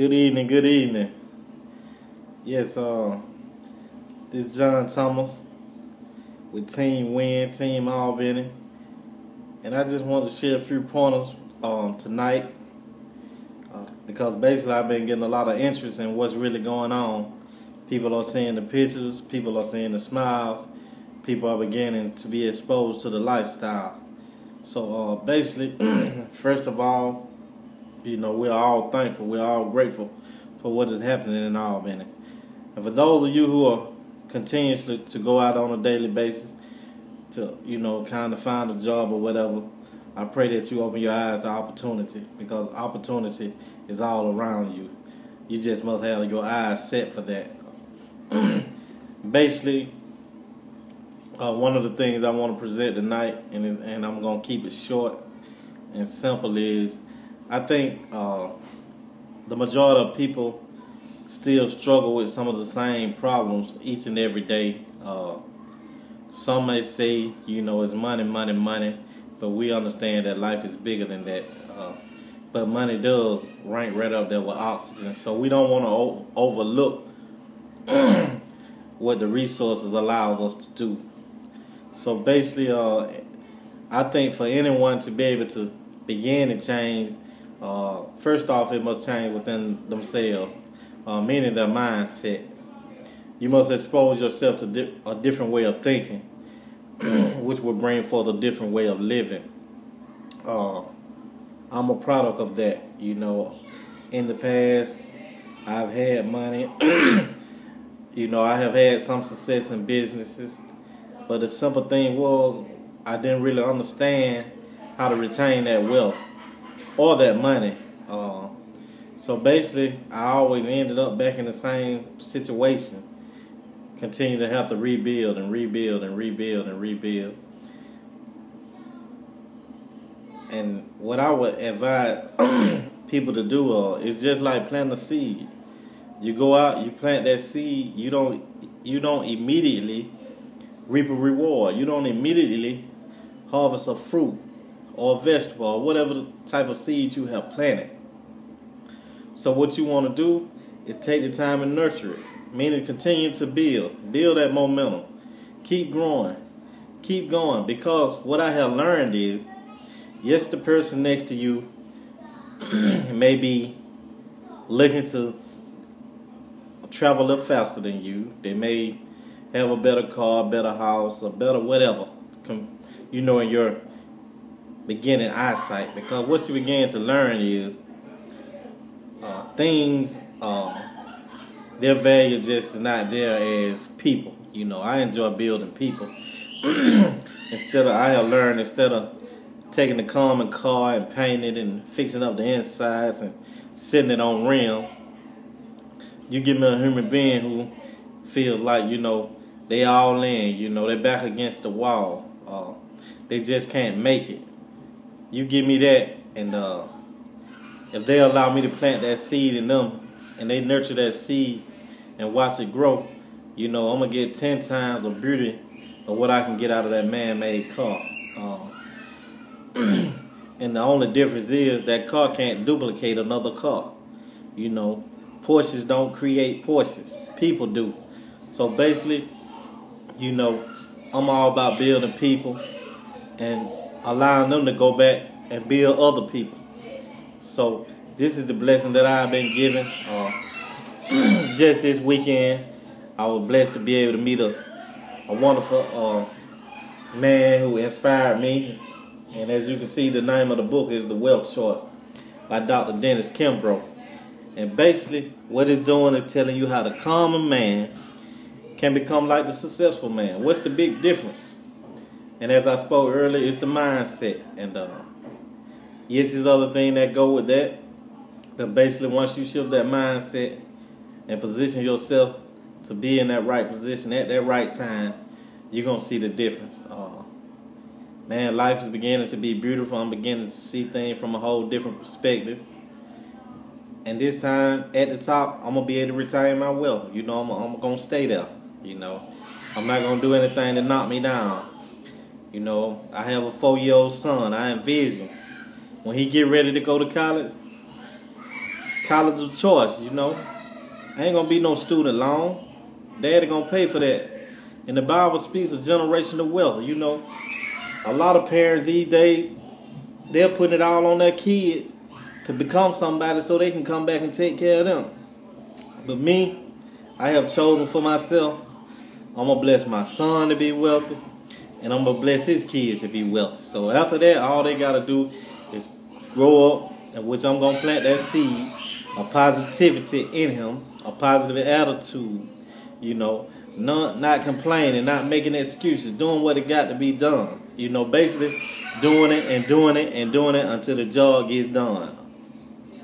Good evening, good evening. Yes, uh, this is John Thomas with Team Win, Team Albany. And I just want to share a few pointers um, tonight uh, because basically I've been getting a lot of interest in what's really going on. People are seeing the pictures, people are seeing the smiles, people are beginning to be exposed to the lifestyle. So uh, basically, first of all, you know, we're all thankful, we're all grateful for what is happening in Albany. And for those of you who are continuously to go out on a daily basis to, you know, kind of find a job or whatever, I pray that you open your eyes to opportunity because opportunity is all around you. You just must have your eyes set for that. Basically, uh, one of the things I want to present tonight, and and I'm gonna keep it short and simple, is I think uh, the majority of people still struggle with some of the same problems each and every day. Uh, some may say, you know, it's money, money, money, but we understand that life is bigger than that. Uh, but money does rank right up there with oxygen, so we don't want to overlook what the resources allows us to do. So basically, uh, I think for anyone to be able to begin to change uh, first off, it must change within themselves, uh, meaning their mindset. You must expose yourself to di- a different way of thinking, which will bring forth a different way of living. Uh, I'm a product of that. You know, in the past, I've had money. you know, I have had some success in businesses, but the simple thing was I didn't really understand how to retain that wealth or that money. Uh, so basically, I always ended up back in the same situation. Continue to have to rebuild and rebuild and rebuild and rebuild. And what I would advise people to do uh, is just like plant a seed. You go out, you plant that seed. You don't, you don't immediately reap a reward. You don't immediately harvest a fruit or vegetable or whatever type of seed you have planted. So what you want to do is take the time and nurture it, meaning continue to build, build that momentum, keep growing, keep going. Because what I have learned is, yes, the person next to you may be looking to travel a little faster than you. They may have a better car, better house, a better whatever. You know, in your beginning eyesight because what you begin to learn is uh, things, uh, their value just is not there as people. You know, I enjoy building people. instead of, I have learned instead of taking the common car and painting it and fixing up the insides and sitting it on rims, you give me a human being who feels like, you know, they all in, you know, they're back against the wall. Uh, they just can't make it you give me that, and uh, if they allow me to plant that seed in them, and they nurture that seed and watch it grow, you know, I'm gonna get ten times the beauty of what I can get out of that man-made car. Um, and the only difference is that car can't duplicate another car. You know, Porsches don't create Porsches. People do. So basically, you know, I'm all about building people and allowing them to go back and build other people. So this is the blessing that I've been given. Uh, just this weekend, I was blessed to be able to meet a, a wonderful uh, man who inspired me. And as you can see, the name of the book is The Wealth Choice by Dr. Dennis Kimbro. And basically, what it's doing is telling you how the common man can become like the successful man. What's the big difference? And as I spoke earlier, it's the mindset. And uh, yes, there's other thing that go with that. But basically, once you shift that mindset and position yourself to be in that right position at that right time, you're gonna see the difference. Uh, man, life is beginning to be beautiful. I'm beginning to see things from a whole different perspective. And this time at the top, I'm gonna be able to retain my wealth. You know, I'm, I'm gonna stay there. You know, I'm not gonna do anything to knock me down. You know, I have a four-year-old son. I envision when he get ready to go to college, college of choice, you know. I ain't gonna be no student loan. Daddy gonna pay for that. And the Bible speaks of generational wealth, you know. A lot of parents these days, they're putting it all on their kids to become somebody so they can come back and take care of them. But me, I have chosen for myself, I'm gonna bless my son to be wealthy, and I'm gonna bless his kids if he wealthy. So after that, all they gotta do is grow up, in which I'm gonna plant that seed of positivity in him, a positive attitude, you know, not not complaining, not making excuses, doing what it got to be done. You know, basically doing it and doing it and doing it until the job gets done.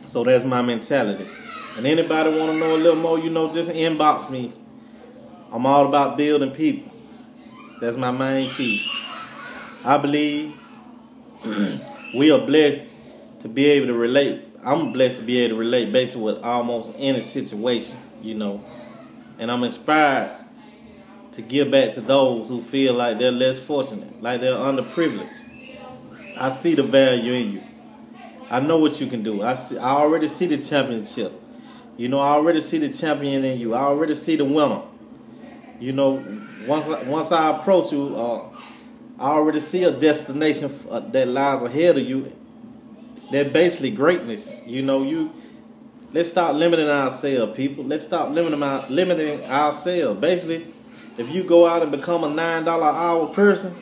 So that's my mentality. And anybody want to know a little more, you know, just inbox me. I'm all about building people. That's my main key. I believe we are blessed to be able to relate. I'm blessed to be able to relate basically with almost any situation, you know. And I'm inspired to give back to those who feel like they're less fortunate, like they're underprivileged. I see the value in you. I know what you can do. I see, I already see the championship. You know, I already see the champion in you. I already see the winner. You know, once I, once I approach you, uh, I already see a destination uh, that lies ahead of you. That basically greatness. You know, you let's stop limiting ourselves, people. Let's stop limiting our, limiting ourselves. Basically, if you go out and become a nine dollar hour person,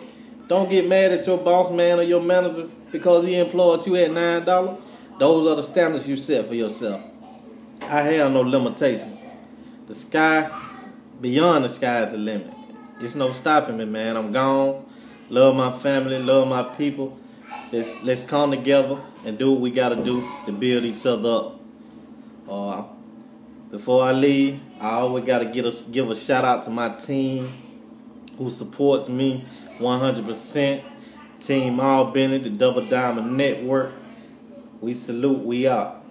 don't get mad at your boss man or your manager because he employed you at nine dollar. Those are the standards you set for yourself. I have no limitation. The sky, beyond the sky is the limit. It's no stopping me, man. I'm gone. Love my family, love my people. Let's let's come together and do what we gotta do to build each other up. Uh, before I leave, I always gotta get a, give a shout out to my team who supports me 100%. Team All Bennett, the Double Diamond Network. We salute, we out.